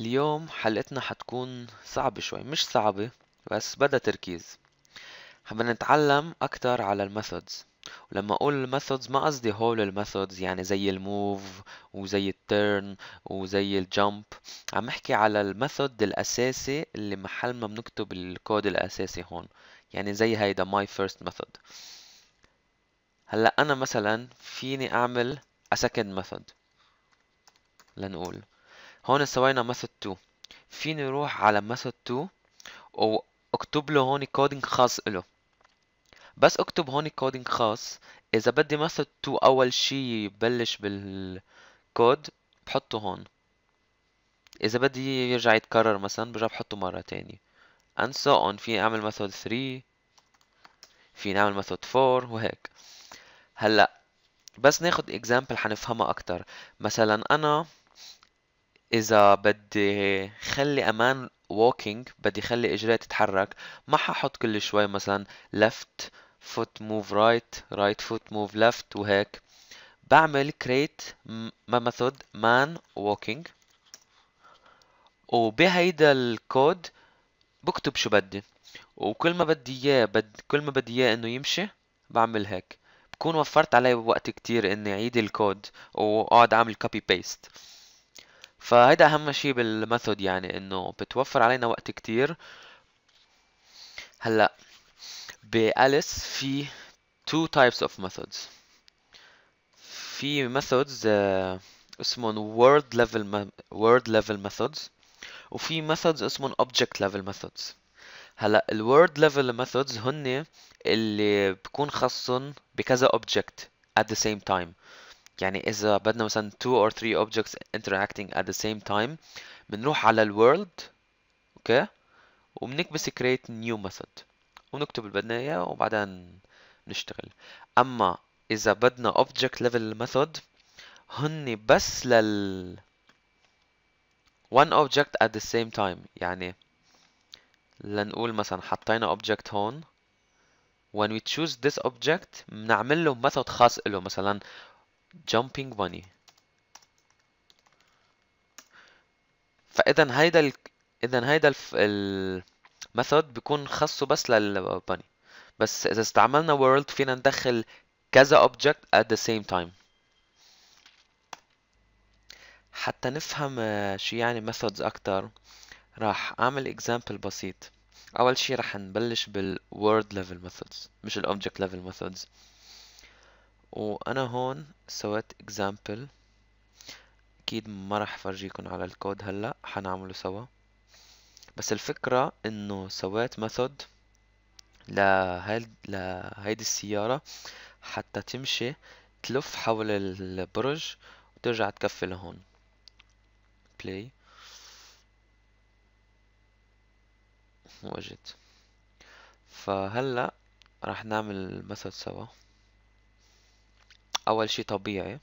اليوم حلقتنا حتكون صعبة شوي مش صعبة بس بدها تركيز. بدنا نتعلم أكتر على ال methods. ولما أقول ال methods ما قصدي هول ال methods يعني زي ال move وزي ال turn وزي ال jump. عم أحكي على ال method الأساسي اللي محل ما بنكتب الكود الأساسي هون. يعني زي هيدا my first method. هلأ أنا مثلا فيني أعمل a second method. لنقول. هون سوينا method 2 فيني أروح على method 2 واكتب له هون coding خاص له بس أكتب هون coding خاص. إذا بدي method 2 أول شي يبلش بالكود بحطه هون. إذا بدي يرجع يتكرر مثلا برجع بحطه مرة تانية. And so on. في أعمل method 3 في نعمل method 4 وهيك. هلأ بس ناخد example حنفهمها أكتر. مثلا أنا إذا بدي خلي a man walking بدي خلي إجري تتحرك ما ححط كل شوي مثلا left foot move right right foot move left وهيك. بعمل create method man walking. وبهيدا الكود بكتب شو بدي. وكل ما بدي إياه بد كل ما بدي إياه إنه يمشي بعمل هيك. بكون وفرت علي وقت كتير إني أعيد الكود وأقعد أعمل copy paste. فهيدا اهم شيء بالميثود يعني انه بتوفر علينا وقت كتير هلا بأليس في two types of methods في methods uh, اسمهم word level word level methods وفي methods اسمهم object level methods هلا ال word level methods هن اللي بكون خاصهم بكذا object at the same time يعني إذا بدنا مثلا two or three objects interacting at the same time بنروح على ال world أوكي وبنكبس create new method ونكتب اللي بدنا اياه وبعدين نشتغل اما اذا بدنا object level method هن بس لل one object at the same time يعني لنقول مثلا حطينا object هون when we choose this object بنعمل له method خاص له مثلا jumping bunny. فإذا هيدا ال... إذا هيدا ال... الميثود بيكون خاصه بس للبني. بس إذا استعملنا world فينا ندخل كذا object at the same time. حتى نفهم آه، شو يعني methods أكتر راح أعمل example بسيط. أول شي راح نبلش بال word level methods مش ال object level methods. وأنا هون سويت example. أكيد ما راح افرجيكم على الكود هلأ حنعمله سوا. بس الفكرة إنه سويت method لهيدي السيارة حتى تمشي تلف حول البرج وترجع تكفي لهون. Play. وجد. فهلأ راح نعمل الميثود سوا. أول شي طبيعي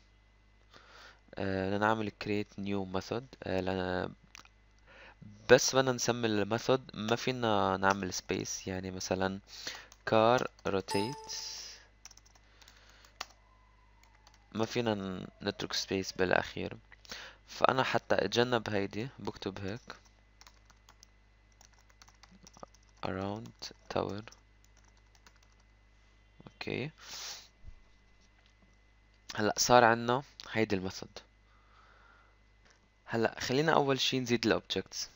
بدنا نعمل create new method آه بس بدنا نسمي ال method ما فينا نعمل space. يعني مثلا car rotate ما فينا نترك space بالأخير. فأنا حتى أتجنب هيدي بكتب هيك. around tower. أوكي هلأ صار عنا هيدي ال method. هلأ خلينا أول شي نزيد ال objects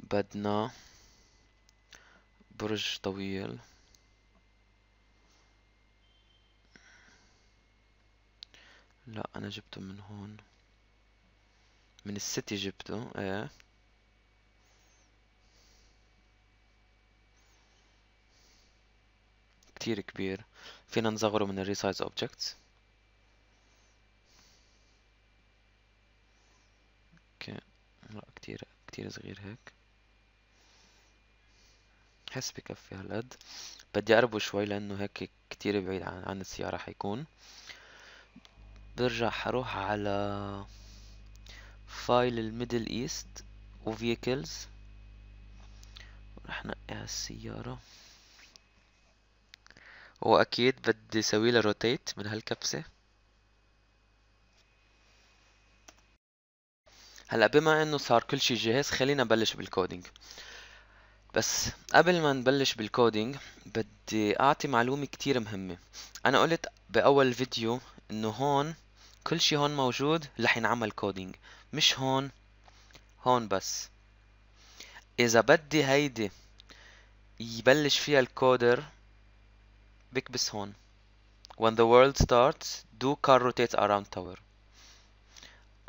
بدنا برج طويل. لا أنا جبته من هون. من ال city جبته إيه. كتير كبير. فينا نصغره من ال resize objects أوكي. لا كتير كتير صغير هيك. حس بكفي هالقد. بدي أقربه شوي لأنه هيك كتير بعيد عن, عن السيارة حيكون. برجع حروح على file ال Middle East و vehicles. رح نقي هالسيارة. واكيد بدي أسوي له rotate من هالكبسة. هلأ بما إنه صار كل شي جاهز خلينا نبلش بال coding بس قبل ما نبلش بال coding بدي أعطي معلومة كتير مهمة. أنا قلت بأول فيديو إنه هون كل شي هون موجود رح ينعمل coding مش هون هون بس. إذا بدي هيدي يبلش فيها الكودر بكبس هون when the world starts do car rotate around tower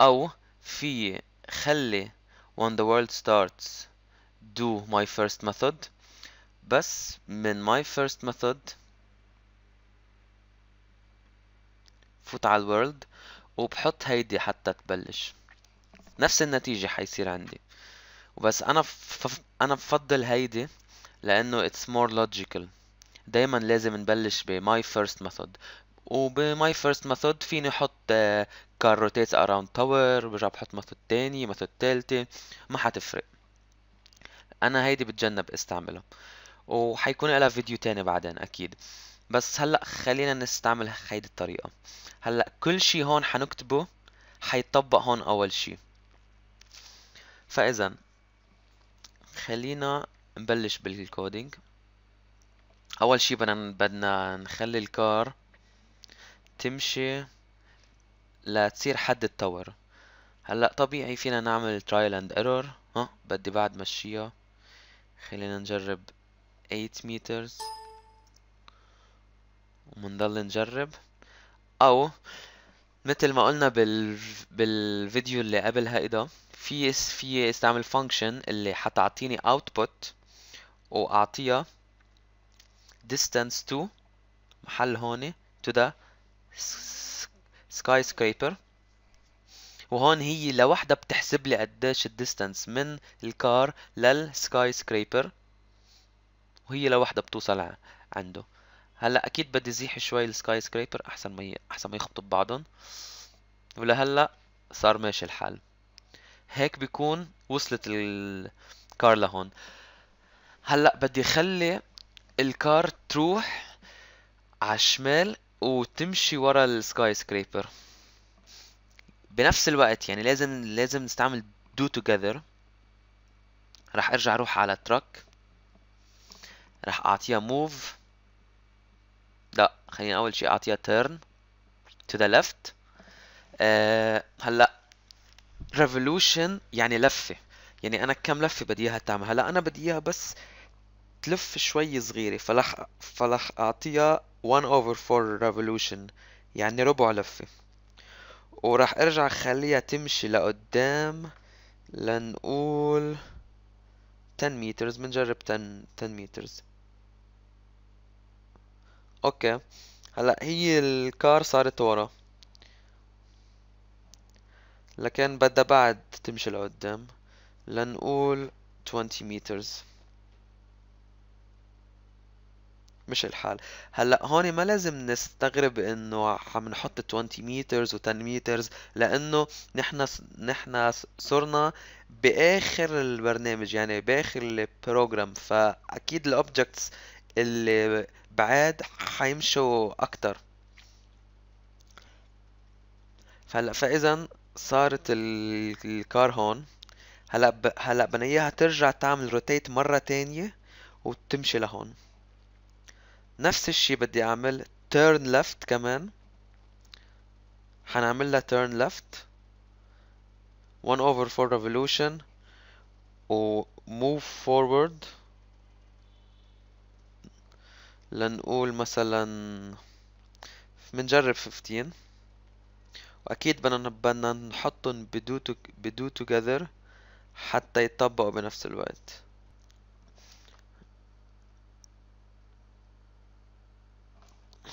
أو في خلي when the world starts do my first method بس من my first method فوت على الورلد وبحط هيدي حتى تبلش نفس النتيجة حيصير عندي وبس أنا ف... أنا بفضل هيدي لأنه it's more logical دايما لازم نبلش ب my first method. وب my first method فيني أحط uh, car rotates around tower برجع بحط method تاني method تالتة. ما حتفرق. أنا هيدي بتجنب استعملها. وحيكون لها فيديو تاني بعدين أكيد. بس هلأ خلينا نستعمل هيدي الطريقة. هلأ كل شي هون حنكتبه حيطبق هون أول شي. فاذا خلينا نبلش بال coding أول شي بدنا بدنا نخلي ال car تمشي لتصير حد ال tower. هلأ طبيعي فينا نعمل trial and error ها؟ بدي بعد مشيها. خلينا نجرب 8 meters ومنضل نجرب. أو مثل ما قلنا بال بالفيديو اللي قبل هيدا في في استعمل function اللي حتعطيني output وأعطيها distance to محل هون to the skyscraper. وهون هي لوحدها بتحسب لي قديش ال distance من ال car لل skyscraper وهي لوحدها بتوصل عنده. هلأ أكيد بدي زيح شوي ال skyscraper أحسن ما أحسن ما يخبطوا ببعضهم. ولهلأ صار ماشي الحال. هيك بيكون وصلت ال car لهون. هلأ بدي خلي ال car تروح على الشمال وتمشي ورا ال skyscraper بنفس الوقت يعني لازم لازم نستعمل do together. راح أرجع أروح على تراك راح أعطيها move. لا خلينا أول شيء أعطيها to the left. أه هلا revolution يعني لفة. يعني أنا كم لفة بدي إياها تعمل؟ هلا أنا بدي إياها بس تلف شوي صغيرة. فلح فلح أعطيها 1 over 4 revolution. يعني ربع لفة. وراح أرجع أخليها تمشي لقدام لنقول 10 meters بنجرب 10 10 meters أوكي. هلأ هي ال car صارت ورا. لكن بدها بعد تمشي لقدام. لنقول 20 meters مشي الحال. هلأ هون ما لازم نستغرب إنه عم نحط 20 meters و10 meters لأنه نحن نحن صرنا بآخر البرنامج يعني بآخر ال program فأكيد ال objects اللي بعاد حيمشوا أكتر. فهلا فاذا صارت ال car هون. هلأ ب... هلأ بدنا إياها ترجع تعمل rotate مرة تانية وتمشي لهون. نفس الشي بدي أعمل turn left كمان. حنعمل لها turn left. 1 over 4 revolution. و move forward. لنقول مثلا بنجرب 15 وأكيد بدنا بدنا نحطهم بدو بدو together حتى يطبقوا بنفس الوقت.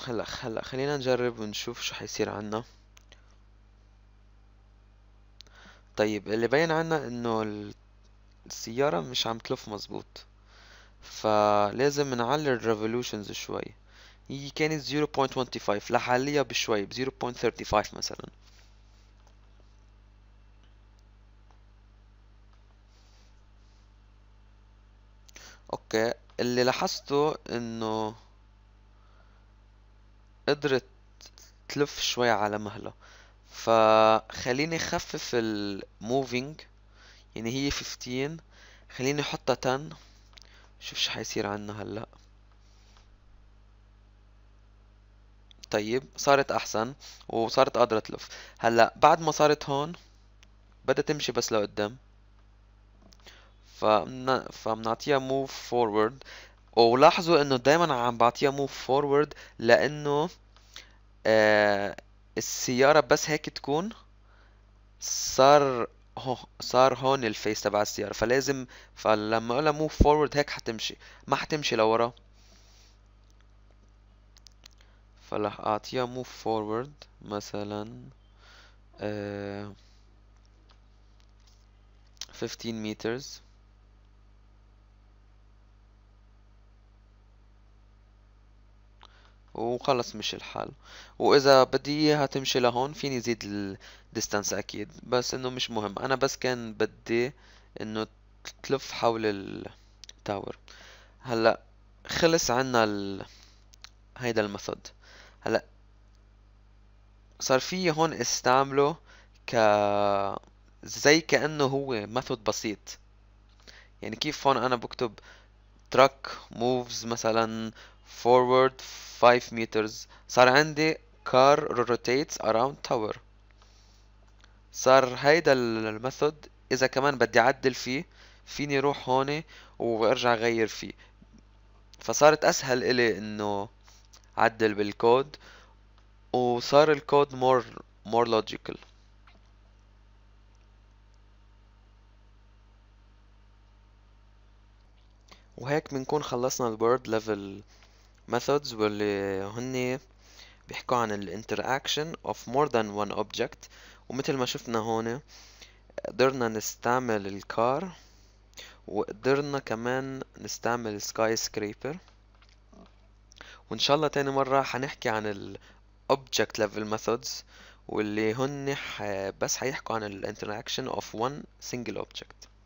هلا هلا خلينا نجرب ونشوف شو حيصير عنا. طيب اللي بين عنا إنه السيارة مش عم تلف مزبوط فلازم نعلي الريفولوشنز شوي. هي كانت 0.15 لحاليا بشوي ب 0.35 مثلا. أوكي اللي لاحظته إنه قدرت تلف شوي على مهلة. فخليني اخفف ال moving يعني هي 15 خليني أحطها 10 شوف شو حيصير عنا هلأ. طيب صارت أحسن وصارت قادرة تلف. هلأ بعد ما صارت هون بدها تمشي بس لقدام. فبنعطيها move forward. ولاحظوا إنه دايما عم بعطيها move forward لأنه آه السيارة بس هيك تكون صار هو صار هون الفيس تبع السيارة. فلازم فلما أقولها move forward هيك حتمشي ما حتمشي لورا. فراح أعطيها move forward مثلا آه 15 meters. وخلص مشي الحال. وإذا بدي إياها تمشي لهون فيني زيد ال distance أكيد. بس إنه مش مهم. أنا بس كان بدي إنه تلف حول ال tower. هلأ خلص عنا ال... هيدا ال method. هلأ صار في هون استعمله ك زي كأنه هو method بسيط. يعني كيف هون أنا بكتب truck moves مثلا forward 5 meters. صار عندي car rotates around tower. صار هيدا ال method. إذا كمان بدي أعدل فيه فيني روح هون وأرجع غير فيه. فصارت أسهل إلي إنه عدل بالكود وصار ال code more more logical. وهيك بنكون خلصنا ال world level methods واللي هن بيحكوا عن ال interaction of more than one object. ومثل ما شفنا هون قدرنا نستعمل ال car وقدرنا كمان نستعمل skyscraper وإن شاء الله تاني مرة حنحكي عن ال object level methods واللي هن بس حيحكوا عن ال interaction of one single object.